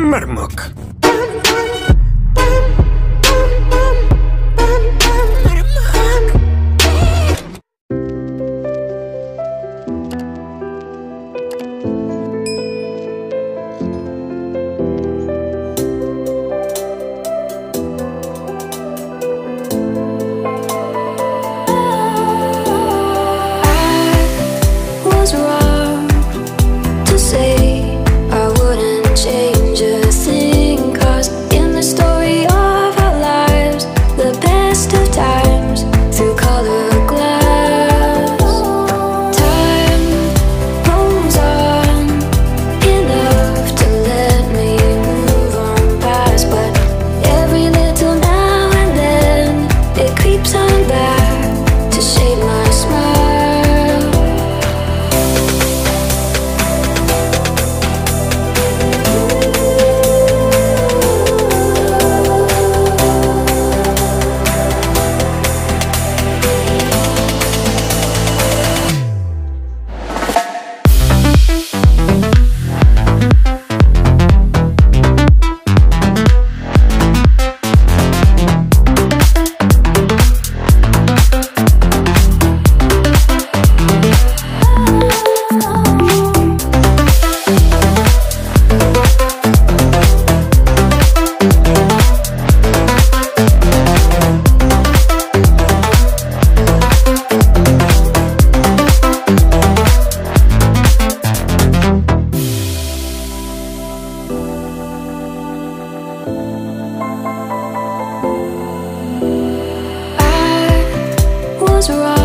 Marmok. i